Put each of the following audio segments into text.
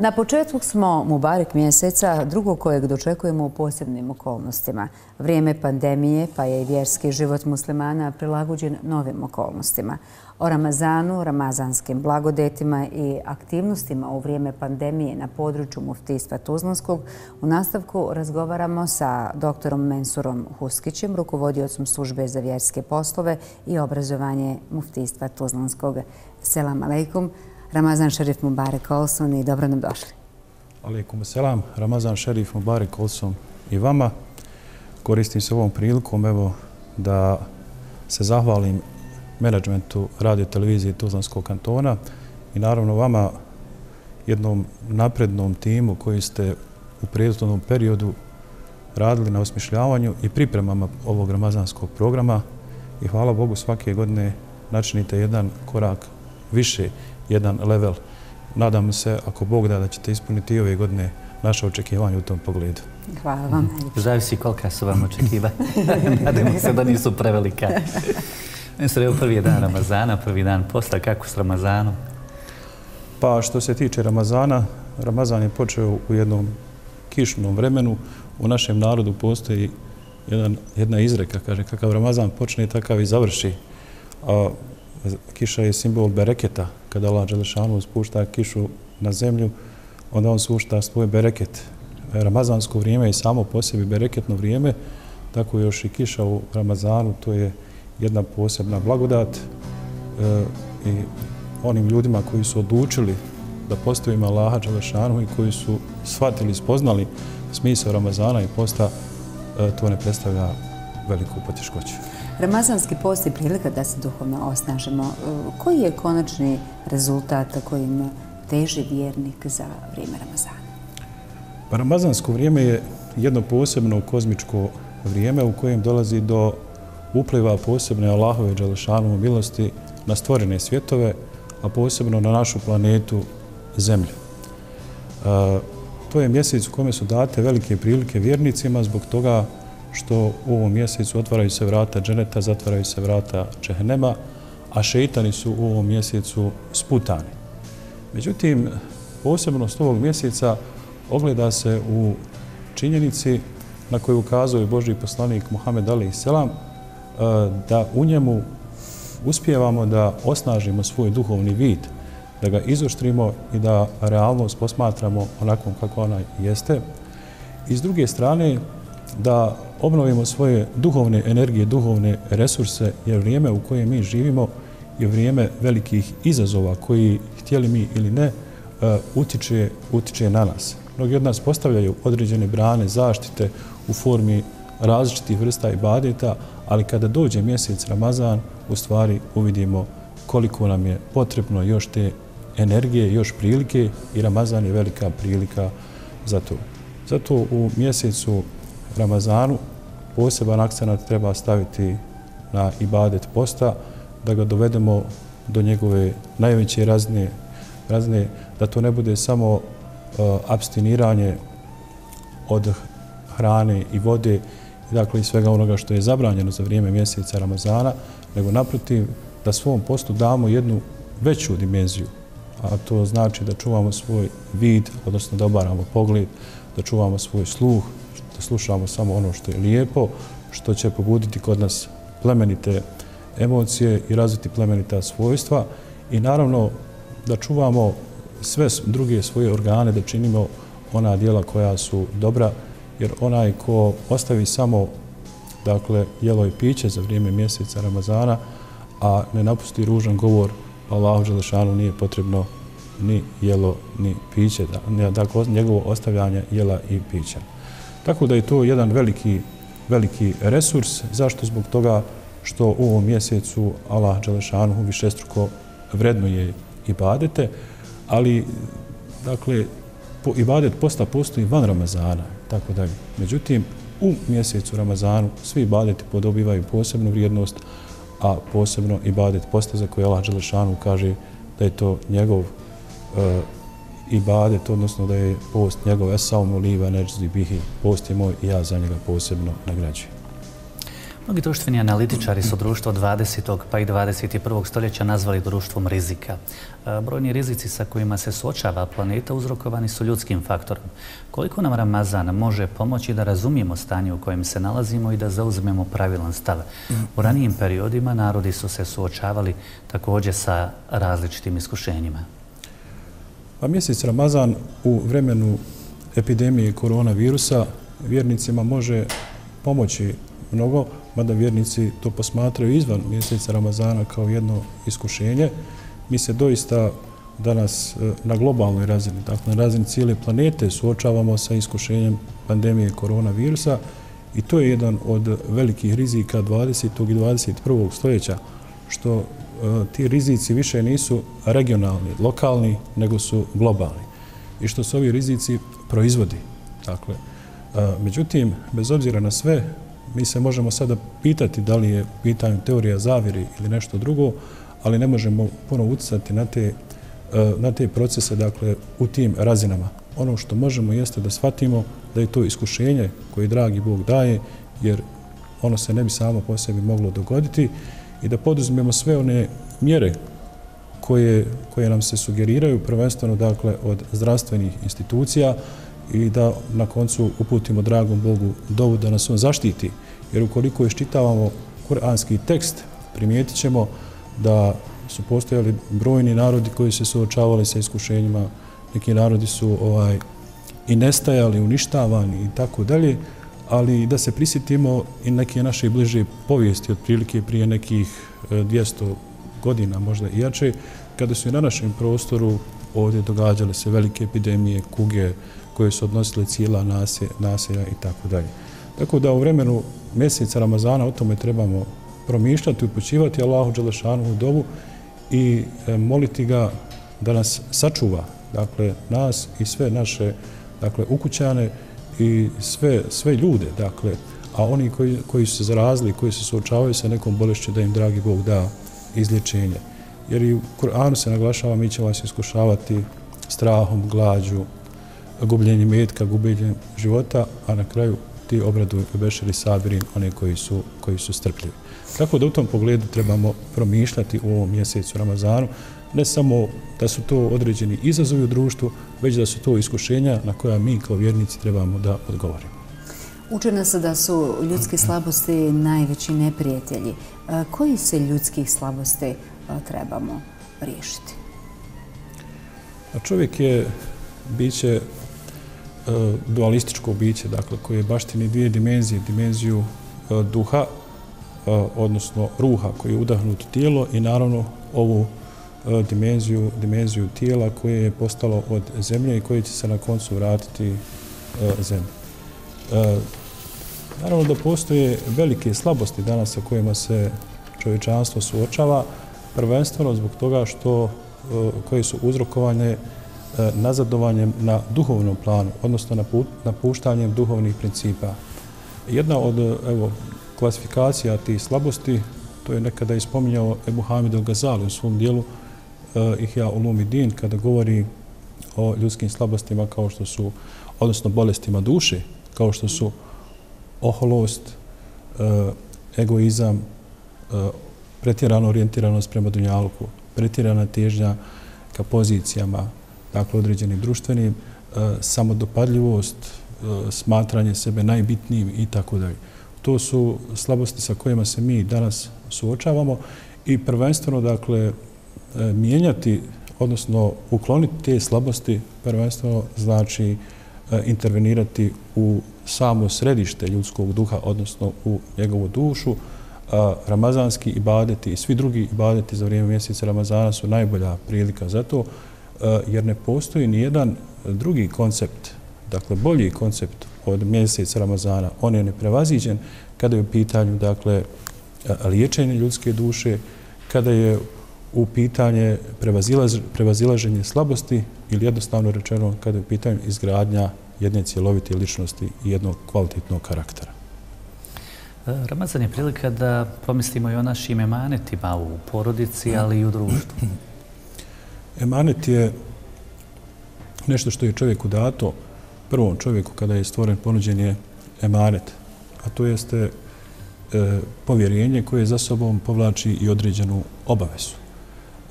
Na početku smo Mubarek mjeseca, drugo kojeg dočekujemo u posebnim okolnostima. Vrijeme pandemije pa je i vjerski život muslimana prilagođen novim okolnostima. O Ramazanu, ramazanskim blagodetima i aktivnostima u vrijeme pandemije na području Muftistva Tuzlanskog u nastavku razgovaramo sa doktorom Mensurom Huskićem, rukovodiocom službe za vjerske poslove i obrazovanje Muftistva Tuzlanskog. Selam aleikum. Ramazan Šerif Mubarek Olson i dobro nam došli. Aleikum selam, Ramazan Šerif Mubarek Olson i vama. Koristim se ovom prilikom evo, da se zahvalim menadžmentu radio televizije Tuzlanskog kantona i naravno vama jednom naprednom timu koji ste u prijezdovnom periodu radili na osmišljavanju i pripremama ovog ramazanskog programa i hvala Bogu svake godine načinite jedan korak više jedan level. Nadam se, ako Bog da, da ćete ispuniti i ove godine naše očekivanje u tom pogledu. Hvala vam. Zavisi kolika su vam očekiva. Nadamo se da nisu prevelika. Mislim, evo prvi dan Ramazana, prvi dan posta, kako s Ramazanom? Pa što se tiče Ramazana, Ramazan je počeo u jednom kišnom vremenu. U našem narodu postoji jedan, jedna izreka, kaže, kakav Ramazan počne, takav i završi. A kiša je simbol bereketa. Kada Allah Đelešanu spušta kišu na zemlju, onda on spušta svoj bereket. Ramazansko vrijeme je samo po sebi bereketno vrijeme, tako još i kiša u Ramazanu, to je jedna posebna blagodat e, i onim ljudima koji su odlučili da postavimo Allaha Đelešanu i koji su shvatili, spoznali smisao Ramazana i posta, e, to ne predstavlja veliku poteškoću. Ramazanski post je prilika da se duhovno osnažemo. E, koji je konačni rezultat kojim teži vjernik za vrijeme Ramazana? Pa Ramazansko vrijeme je jedno posebno kozmičko vrijeme u kojem dolazi do upliva posebne Allahove Đalešanu milosti na stvorene svjetove, a posebno na našu planetu Zemlju. E, to je mjesec u kome su date velike prilike vjernicima zbog toga što u ovom mjesecu otvaraju se vrata dženeta, zatvaraju se vrata džehnema, a šeitani su u ovom mjesecu sputani. Međutim, posebnost ovog mjeseca ogleda se u činjenici na koju ukazuje Božji poslanik Muhammed Ali Selam, e, da u njemu uspijevamo da osnažimo svoj duhovni vid, da ga izoštrimo i da realnost posmatramo onakvom kako ona jeste. I s druge strane, da obnovimo svoje duhovne energije, duhovne resurse, jer vrijeme u kojem mi živimo je vrijeme velikih izazova koji, htjeli mi ili ne, eh, utiče, utiče na nas. Mnogi od nas postavljaju određene brane zaštite u formi različitih vrsta i badeta, ali kada dođe mjesec Ramazan, u stvari uvidimo koliko nam je potrebno još te energije, još prilike i Ramazan je velika prilika za to. Zato u mjesecu Ramazanu poseban akcenat treba staviti na ibadet posta, da ga dovedemo do njegove najveće razne, razne da to ne bude samo uh, abstiniranje od hrane i vode, dakle i svega onoga što je zabranjeno za vrijeme mjeseca Ramazana, nego naprotiv da svom postu damo jednu veću dimenziju, a to znači da čuvamo svoj vid, odnosno da obaramo pogled, da čuvamo svoj sluh, da slušamo samo ono što je lijepo, što će pobuditi kod nas plemenite emocije i razviti plemenita svojstva i naravno da čuvamo sve druge svoje organe, da činimo ona dijela koja su dobra, jer onaj ko ostavi samo dakle, jelo i piće za vrijeme mjeseca Ramazana, a ne napusti ružan govor, Allahu Želešanu nije potrebno ni jelo, ni piće, dakle, njegovo ostavljanje jela i pića. Tako da je to jedan veliki, veliki resurs. Zašto? Zbog toga što u ovom mjesecu Allah Đelešanu višestruko vrednuje ibadete, ali dakle, po, ibadet posta postoji van Ramazana, tako da Međutim, u mjesecu Ramazanu svi ibadeti podobivaju posebnu vrijednost, a posebno ibadet posta za koje Allah Đelešanu kaže da je to njegov e, ibadet, odnosno da je post njegov esao mu liva neđzi bihi, post je moj i ja za njega posebno nagrađujem. Mnogi društveni analitičari su društvo 20. pa i 21. stoljeća nazvali društvom rizika. E, brojni rizici sa kojima se suočava planeta uzrokovani su ljudskim faktorom. Koliko nam Ramazan može pomoći da razumijemo stanje u kojem se nalazimo i da zauzmemo pravilan stav? U ranijim periodima narodi su se suočavali također sa različitim iskušenjima. Pa mjesec Ramazan u vremenu epidemije koronavirusa vjernicima može pomoći mnogo, mada vjernici to posmatraju izvan mjeseca Ramazana kao jedno iskušenje. Mi se doista danas e, na globalnoj razini, dakle na razini cijele planete, suočavamo sa iskušenjem pandemije koronavirusa i to je jedan od velikih rizika 20. i 21. stoljeća, što Eh, ti rizici više nisu regionalni, lokalni, nego su globalni. I što su ovi rizici proizvodi. Dakle, eh, međutim, bez obzira na sve, mi se možemo sada pitati da li je pitanje teorija zaviri ili nešto drugo, ali ne možemo puno uticati na te, eh, na te procese dakle, u tim razinama. Ono što možemo jeste da shvatimo da je to iskušenje koje dragi Bog daje, jer ono se ne bi samo po sebi moglo dogoditi i da poduzmemo sve one mjere koje, koje nam se sugeriraju, prvenstveno dakle, od zdravstvenih institucija, i da na koncu uputimo dragom Bogu dovu da nas on zaštiti. Jer ukoliko iščitavamo kuranski tekst, primijetit ćemo da su postojali brojni narodi koji se suočavali sa iskušenjima. Neki narodi su ovaj i nestajali, uništavani i tako dalje, ali da se prisjetimo i neke naše bliže povijesti, otprilike prije nekih e, 200 godina, možda i jače, kada su i na našem prostoru ovdje događale se velike epidemije, kuge, koje su odnosile cijela naselja i tako dalje. Tako da u vremenu mjeseca Ramazana o tome trebamo promišljati, upućivati Allahu Đelešanu u dobu i e, moliti ga da nas sačuva, dakle, nas i sve naše dakle, ukućane i sve, sve ljude, dakle, a oni koji, koji su se zarazili, koji se suočavaju sa nekom bolešću, da im dragi Bog da izlječenje. Jer i u Kur'anu se naglašava, mi ćemo vas iskušavati strahom, glađu, gubljenjem metka, gubljenjem života, a na kraju ti obradu bešeri sabirin, one koji su, koji su strpljivi. Tako da u tom pogledu trebamo promišljati u ovom mjesecu Ramazanu, ne samo da su to određeni izazovi u društvu, već da su to iskušenja na koja mi kao vjernici trebamo da odgovorimo. Učena se da su ljudske slabosti najveći neprijatelji. Koji se ljudskih slabosti trebamo riješiti? Čovjek je biće Eh, dualističko biće, dakle, koje baštini dvije dimenzije, dimenziju eh, duha, eh, odnosno ruha koji je udahnut tijelo i naravno ovu dimenziju, dimenziju tijela koje je postalo od zemlje i koje će se na koncu vratiti zemlji. Naravno da postoje velike slabosti danas sa kojima se čovječanstvo suočava, prvenstveno zbog toga što koje su uzrokovane E, nazadovanjem na duhovnom planu, odnosno napuštanjem duhovnih principa. Jedna od e, evo, klasifikacija tih slabosti, to je nekada ispominjao Ebu Hamid al-Gazali u svom dijelu uh, Ihya Ulumi Din, kada govori o ljudskim slabostima kao što su, odnosno bolestima duše, kao što su oholost, egoizam, uh, pretjerano orijentiranost prema dunjalku, pretjerana težnja ka pozicijama, dakle određeni društveni, e, samodopadljivost, e, smatranje sebe najbitnijim i tako dalje. To su slabosti sa kojima se mi danas suočavamo i prvenstveno, dakle, e, mijenjati, odnosno ukloniti te slabosti, prvenstveno znači e, intervenirati u samo središte ljudskog duha, odnosno u njegovu dušu. E, ramazanski ibadeti i svi drugi ibadeti za vrijeme mjeseca Ramazana su najbolja prilika za to. Eh, jer ne postoji ni jedan drugi koncept, dakle bolji koncept od mjeseca Ramazana. On je neprevaziđen kada je u pitanju dakle, eh, liječenje ljudske duše, kada je u pitanje prevazilaženje slabosti ili jednostavno rečeno kada je u pitanju izgradnja jedne cjelovite ličnosti i jednog kvalitetnog karaktera. Eh, Ramazan je prilika da pomislimo i o našim emanetima u porodici, ali i u društvu. Emanet je nešto što je čovjeku dato, prvom čovjeku kada je stvoren ponuđen je emanet, a to jeste e, povjerenje koje za sobom povlači i određenu obavesu.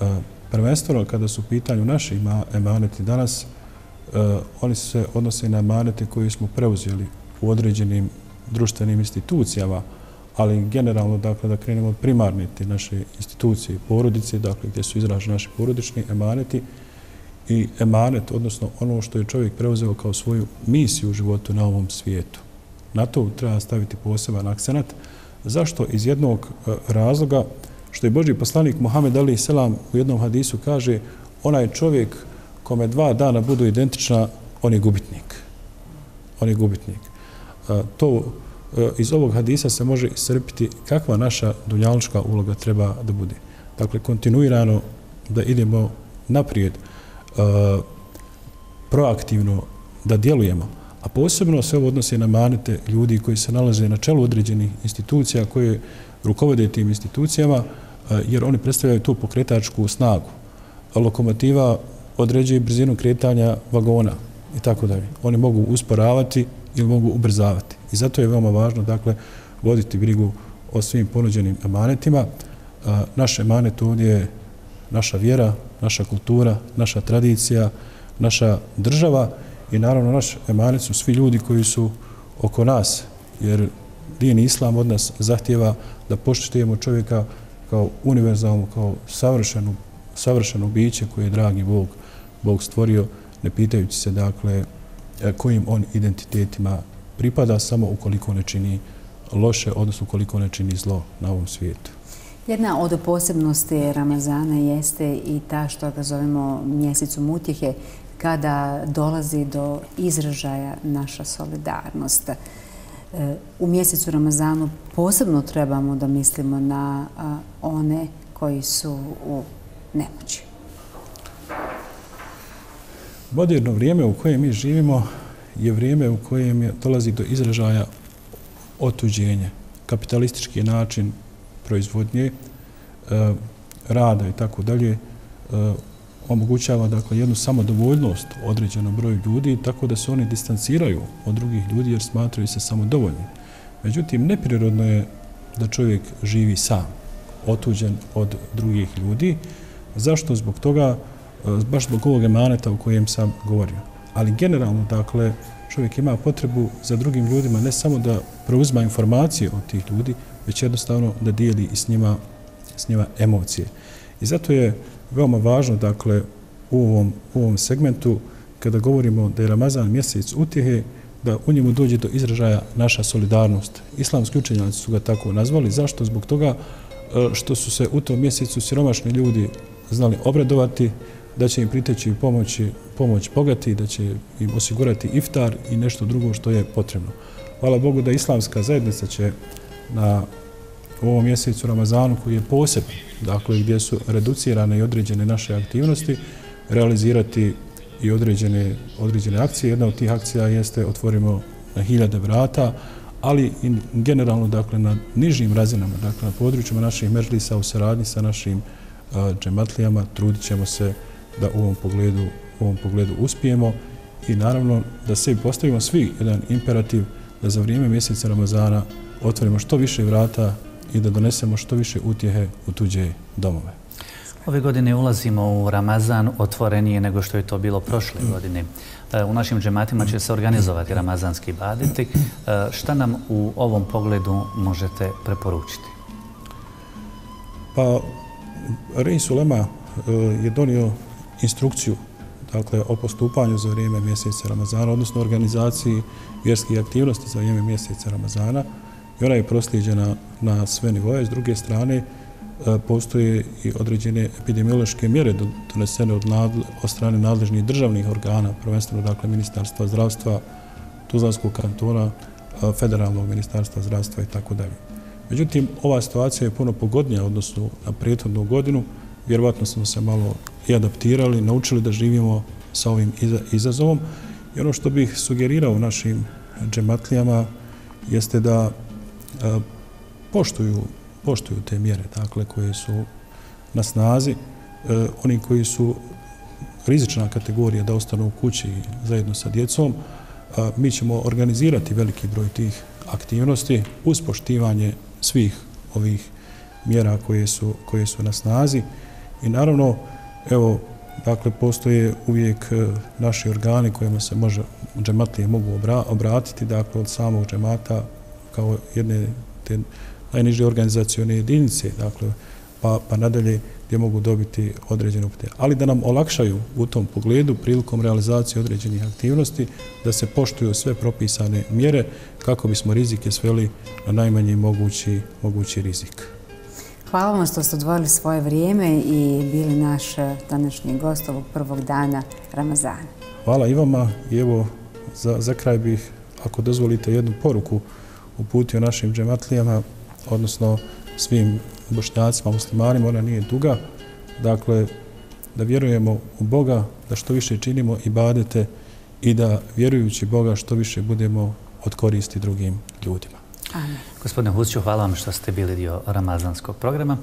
E, prvenstveno, kada su u pitanju naši emaneti danas, e, oni se odnose na emanete koje smo preuzeli u određenim društvenim institucijama, ali generalno, dakle, da krenemo od primarne te naše institucije i porodice, dakle, gdje su izraženi naši porodični emaneti i emanet, odnosno ono što je čovjek preuzeo kao svoju misiju u životu na ovom svijetu. Na to treba staviti poseban akcenat. Zašto? Iz jednog e, razloga što je Boži poslanik Muhammed Ali Selam u jednom hadisu kaže onaj čovjek kome dva dana budu identična, on je gubitnik. On je gubitnik. E, to Eh, iz ovog hadisa se može iscrpiti kakva naša dunjalučka uloga treba da bude. Dakle, kontinuirano da idemo naprijed, eh, proaktivno da djelujemo, a posebno se ovo odnosi na manete ljudi koji se nalaze na čelu određenih institucija koje rukovode tim institucijama, eh, jer oni predstavljaju tu pokretačku snagu. Lokomotiva određuje brzinu kretanja vagona i tako dalje. Oni mogu usporavati ili mogu ubrzavati. I zato je veoma važno dakle, voditi brigu o svim ponuđenim emanetima. Naš emanet ovdje je naša vjera, naša kultura, naša tradicija, naša država i naravno naš emanet su svi ljudi koji su oko nas, jer din islam od nas zahtjeva da poštujemo čovjeka kao univerzalnu, kao savršenu, savršenu biće koje je dragi Bog, Bog stvorio, ne pitajući se dakle kojim on identitetima pripada samo ukoliko ne čini loše, odnosno ukoliko ne čini zlo na ovom svijetu. Jedna od posebnosti Ramazana jeste i ta što ga zovemo mjesecu mutjehe, kada dolazi do izražaja naša solidarnost. E, u mjesecu Ramazanu posebno trebamo da mislimo na one koji su u nemoći. Moderno vrijeme u kojem mi živimo je vrijeme u kojem je dolazi do izražaja otuđenja, kapitalistički način proizvodnje, e, rada i tako dalje, e, omogućava dakle, jednu samodovoljnost određenom broju ljudi, tako da se oni distanciraju od drugih ljudi jer smatraju se samodovoljni. Međutim, neprirodno je da čovjek živi sam, otuđen od drugih ljudi. Zašto? Zbog toga, e, baš zbog ovog emaneta u kojem sam govorio ali generalno, dakle, čovjek ima potrebu za drugim ljudima ne samo da preuzma informacije od tih ljudi, već jednostavno da dijeli i s njima, s njima emocije. I zato je veoma važno, dakle, u ovom, u ovom segmentu, kada govorimo da je Ramazan mjesec utjehe, da u njemu dođe do izražaja naša solidarnost. Islamski učenjaci su ga tako nazvali. Zašto? Zbog toga e, što su se u tom mjesecu siromašni ljudi znali obradovati, da će im priteći pomoći, pomoć bogati, da će im osigurati iftar i nešto drugo što je potrebno. Hvala Bogu da islamska zajednica će na ovom mjesecu Ramazanu koji je poseban, dakle gdje su reducirane i određene naše aktivnosti, realizirati i određene, određene akcije. Jedna od tih akcija jeste otvorimo na hiljade vrata, ali i generalno dakle, na nižim razinama, dakle na područjima naših mežlisa u saradnji sa našim džematlijama, trudit ćemo se da u ovom pogledu, u ovom pogledu uspijemo i naravno da se postavimo svi jedan imperativ da za vrijeme mjeseca Ramazana otvorimo što više vrata i da donesemo što više utjehe u tuđe domove. Ove godine ulazimo u Ramazan otvorenije nego što je to bilo prošle godine. E, u našim džematima će se organizovati ramazanski baditi. E, šta nam u ovom pogledu možete preporučiti? Pa, Reis Ulema e, je donio instrukciju dakle, o postupanju za vrijeme mjeseca Ramazana, odnosno organizaciji vjerskih aktivnosti za vrijeme mjeseca Ramazana i ona je proslijeđena na sve nivoje. S druge strane, e, postoje i određene epidemiološke mjere donesene od, nadle, od strane nadležnih državnih organa, prvenstveno dakle Ministarstva zdravstva, Tuzlanskog kantona, e, Federalnog ministarstva zdravstva i tako dalje. Međutim, ova situacija je puno pogodnija odnosno na prijethodnu godinu. Vjerovatno smo se malo i adaptirali, naučili da živimo sa ovim izazovom. I ono što bih sugerirao našim džematlijama jeste da e, poštuju, poštuju te mjere dakle, koje su na snazi. E, oni koji su rizična kategorija da ostanu u kući zajedno sa djecom, mi ćemo organizirati veliki broj tih aktivnosti uz poštivanje svih ovih mjera koje su, koje su na snazi. I naravno, evo, dakle, postoje uvijek e, naši organi kojima se može džematlije mogu obratiti, dakle, od samog džemata kao jedne te najniže organizacione jedinice, dakle, pa, pa nadalje gdje mogu dobiti određene upute. Ali da nam olakšaju u tom pogledu prilikom realizacije određenih aktivnosti, da se poštuju sve propisane mjere kako bismo rizike sveli na najmanji mogući, mogući rizik. Hvala vam što ste odvojili svoje vrijeme i bili naš eh, današnji gost ovog prvog dana Ramazana. Hvala i vama i evo za, za kraj bih, ako dozvolite jednu poruku, uputio našim džematlijama, odnosno svim bošnjacima, muslimanima, ona nije duga. Dakle, da vjerujemo u Boga, da što više činimo i badete i da vjerujući Boga što više budemo od koristi drugim ljudima. Amen. Gospodine Husiću, hvala vam što ste bili dio ramazanskog programa.